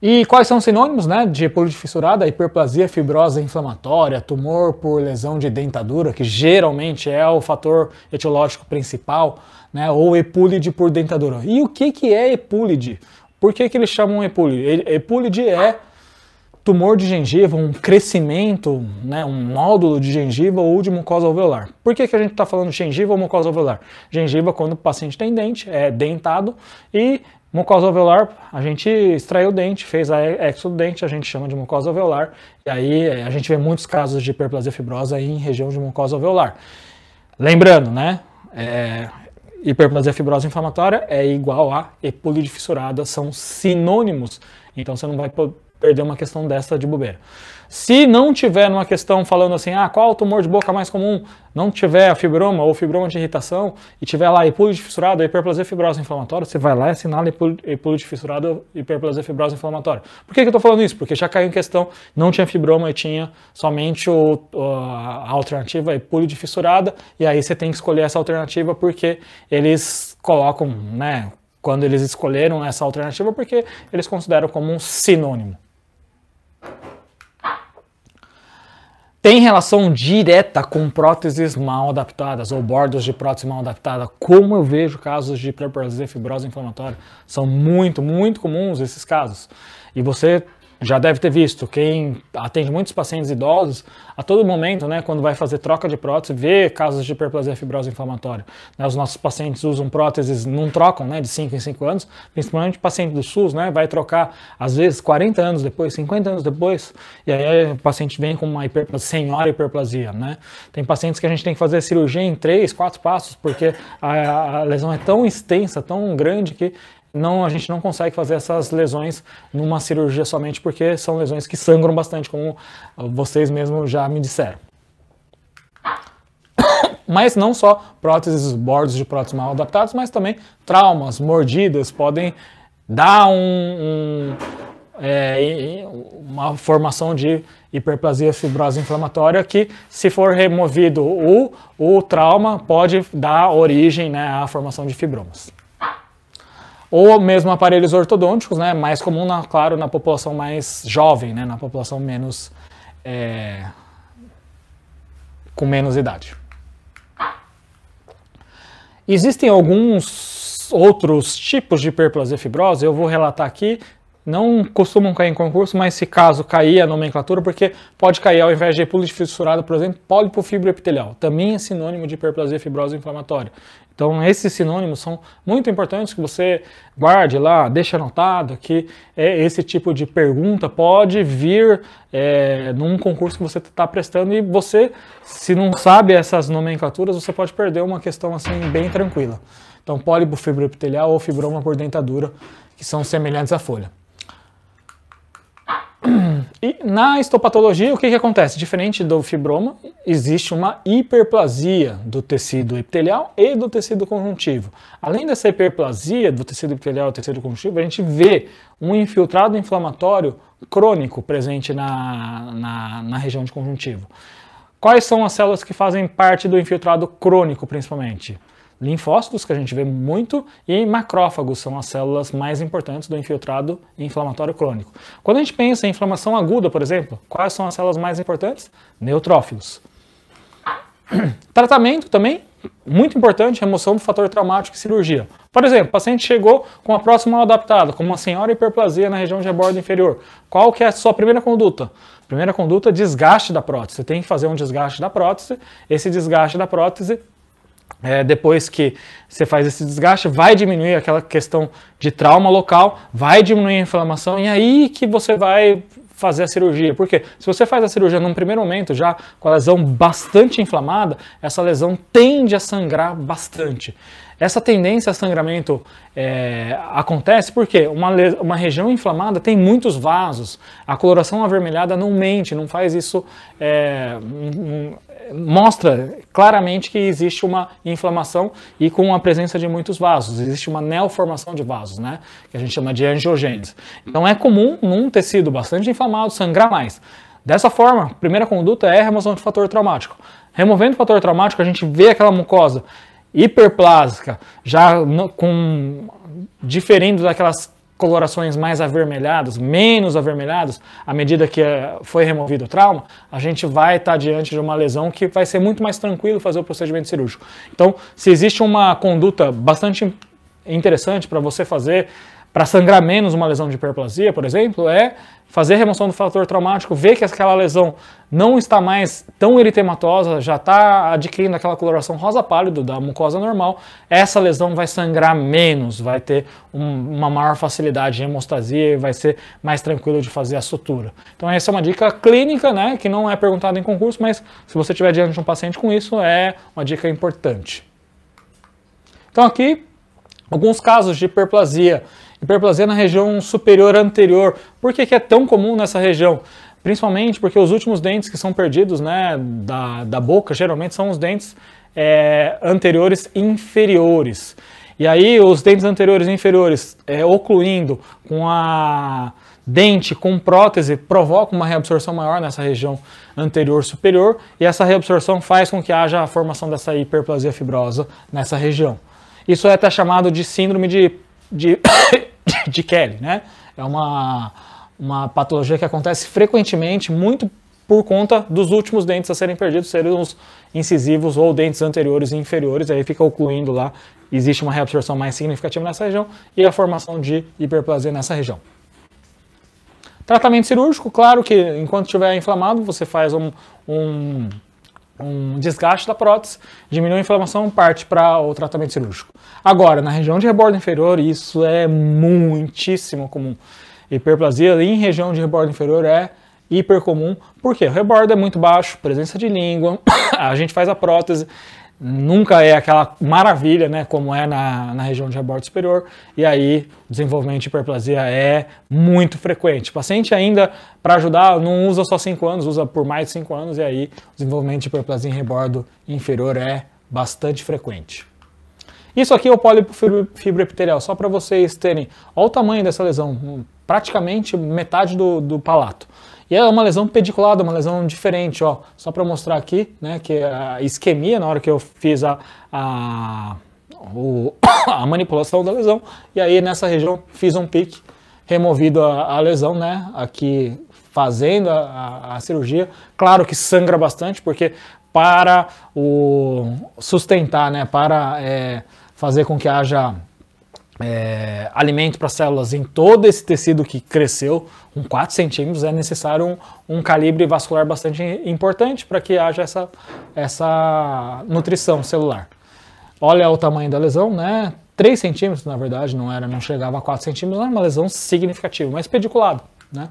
E quais são os sinônimos né, de epulite fissurada? Hiperplasia fibrosa inflamatória, tumor por lesão de dentadura, que geralmente é o fator etiológico principal, né, ou epúlide por dentadura. E o que, que é epúlide? Por que, que eles chamam epúlide? Epúlide é tumor de gengiva, um crescimento, né, um nódulo de gengiva ou de mucosa alveolar. Por que, que a gente está falando de gengiva ou mucosa alveolar? Gengiva quando o paciente tem dente, é dentado, e mucosa alveolar, a gente extraiu o dente, fez a exo do dente, a gente chama de mucosa alveolar, e aí a gente vê muitos casos de hiperplasia fibrosa em região de mucosa alveolar. Lembrando, né, é, hiperplasia fibrosa inflamatória é igual a epulide fissurada, são sinônimos, então você não vai perder uma questão dessa de bobeira. Se não tiver uma questão falando assim, ah, qual o tumor de boca mais comum, não tiver fibroma ou fibroma de irritação e tiver lá hepúlide fissurada, hiperplasia fibrosa inflamatória, você vai lá e assinala hepúlide fissurada, hiperplasia fibrosa inflamatória. Por que, que eu estou falando isso? Porque já caiu em questão, não tinha fibroma e tinha somente o, a alternativa hepúlide fissurada, e aí você tem que escolher essa alternativa porque eles colocam, né, quando eles escolheram essa alternativa, porque eles consideram como um sinônimo. Tem relação direta com próteses mal adaptadas ou bordos de prótese mal adaptada, como eu vejo casos de hiperplasia fibrosa inflamatória. São muito, muito comuns esses casos. E você já deve ter visto, quem atende muitos pacientes idosos, a todo momento, né, quando vai fazer troca de prótese, vê casos de hiperplasia fibrosa inflamatória. Né, os nossos pacientes usam próteses, não trocam, né, de 5 em 5 anos, principalmente o paciente do SUS, né, vai trocar às vezes 40 anos depois, 50 anos depois, e aí o paciente vem com uma hiperplasia, senhora hiperplasia, né. Tem pacientes que a gente tem que fazer cirurgia em 3, 4 passos, porque a, a lesão é tão extensa, tão grande que não, a gente não consegue fazer essas lesões numa cirurgia somente porque são lesões que sangram bastante, como vocês mesmos já me disseram. Mas não só próteses, bordos de próteses mal adaptados, mas também traumas, mordidas podem dar um, um, é, uma formação de hiperplasia fibrosa inflamatória que, se for removido o, o trauma, pode dar origem né, à formação de fibromas ou mesmo aparelhos ortodônticos, né, mais comum, na, claro, na população mais jovem, né, na população menos é, com menos idade. Existem alguns outros tipos de hiperplasia fibrosa, eu vou relatar aqui, não costumam cair em concurso, mas se caso cair a nomenclatura, porque pode cair ao invés de epúlite fissurada, por exemplo, pólipo fibroepitelial, também é sinônimo de hiperplasia fibrosa inflamatória. Então, esses sinônimos são muito importantes que você guarde lá, deixe anotado que é, esse tipo de pergunta pode vir é, num concurso que você está prestando e você, se não sabe essas nomenclaturas, você pode perder uma questão assim bem tranquila. Então, pólipo fibroepitelial ou fibroma por dentadura, que são semelhantes à folha. E na histopatologia, o que, que acontece? Diferente do fibroma, existe uma hiperplasia do tecido epitelial e do tecido conjuntivo. Além dessa hiperplasia do tecido epitelial e do tecido conjuntivo, a gente vê um infiltrado inflamatório crônico presente na, na, na região de conjuntivo. Quais são as células que fazem parte do infiltrado crônico, principalmente? Linfócitos, que a gente vê muito, e macrófagos são as células mais importantes do infiltrado inflamatório crônico. Quando a gente pensa em inflamação aguda, por exemplo, quais são as células mais importantes? Neutrófilos. Tratamento também, muito importante, remoção do fator traumático e cirurgia. Por exemplo, o paciente chegou com a próxima mal adaptada, com uma senhora hiperplasia na região de rebordo inferior. Qual que é a sua primeira conduta? Primeira conduta, desgaste da prótese. Você tem que fazer um desgaste da prótese. Esse desgaste da prótese é, depois que você faz esse desgaste, vai diminuir aquela questão de trauma local, vai diminuir a inflamação e aí que você vai fazer a cirurgia. Porque se você faz a cirurgia num primeiro momento, já com a lesão bastante inflamada, essa lesão tende a sangrar bastante. Essa tendência a sangramento é, acontece porque uma, uma região inflamada tem muitos vasos. A coloração avermelhada não mente, não faz isso. É, mostra claramente que existe uma inflamação e com a presença de muitos vasos. Existe uma neoformação de vasos, né? Que a gente chama de angiogênese. Então é comum num tecido bastante inflamado sangrar mais. Dessa forma, a primeira conduta é a remoção de fator traumático. Removendo o fator traumático, a gente vê aquela mucosa hiperplásica, já com diferindo daquelas colorações mais avermelhadas, menos avermelhadas, à medida que eh, foi removido o trauma, a gente vai estar diante de uma lesão que vai ser muito mais tranquilo fazer o procedimento cirúrgico. Então, se existe uma conduta bastante interessante para você fazer para sangrar menos uma lesão de hiperplasia, por exemplo, é fazer a remoção do fator traumático, ver que aquela lesão não está mais tão eritematosa, já está adquirindo aquela coloração rosa pálido da mucosa normal, essa lesão vai sangrar menos, vai ter um, uma maior facilidade de hemostasia e vai ser mais tranquilo de fazer a sutura. Então essa é uma dica clínica, né, que não é perguntada em concurso, mas se você estiver diante de um paciente com isso, é uma dica importante. Então aqui, alguns casos de hiperplasia Hiperplasia na região superior anterior. Por que, que é tão comum nessa região? Principalmente porque os últimos dentes que são perdidos né, da, da boca geralmente são os dentes é, anteriores inferiores. E aí os dentes anteriores e inferiores é, ocluindo com a dente com prótese provoca uma reabsorção maior nessa região anterior superior e essa reabsorção faz com que haja a formação dessa hiperplasia fibrosa nessa região. Isso é até chamado de síndrome de de, de Kelly, né? É uma, uma patologia que acontece frequentemente, muito por conta dos últimos dentes a serem perdidos, serem os incisivos ou dentes anteriores e inferiores, aí fica ocluindo lá, existe uma reabsorção mais significativa nessa região e a formação de hiperplasia nessa região. Tratamento cirúrgico, claro que enquanto estiver inflamado, você faz um, um um desgaste da prótese, diminui a inflamação, parte para o tratamento cirúrgico. Agora, na região de rebordo inferior, isso é muitíssimo comum. Hiperplasia em região de rebordo inferior é hiper comum, porque o rebordo é muito baixo, presença de língua, a gente faz a prótese, nunca é aquela maravilha, né, como é na, na região de rebordo superior, e aí desenvolvimento de hiperplasia é muito frequente. O paciente ainda, para ajudar, não usa só 5 anos, usa por mais de 5 anos, e aí o desenvolvimento de hiperplasia em rebordo inferior é bastante frequente. Isso aqui é o pólipo fibroepitelial, só para vocês terem, olha o tamanho dessa lesão, praticamente metade do, do palato. E é uma lesão pediculada, uma lesão diferente, ó. Só para mostrar aqui, né, que a isquemia na hora que eu fiz a, a, o, a manipulação da lesão. E aí nessa região fiz um pique, removido a, a lesão, né, aqui fazendo a, a, a cirurgia. Claro que sangra bastante, porque para o sustentar, né, para é, fazer com que haja é, alimento para células em todo esse tecido que cresceu, com 4 centímetros, é necessário um, um calibre vascular bastante importante para que haja essa, essa nutrição celular. Olha o tamanho da lesão, né? 3 centímetros, na verdade, não era, não chegava a 4 centímetros, era uma lesão significativa, mas pediculado, né?